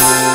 you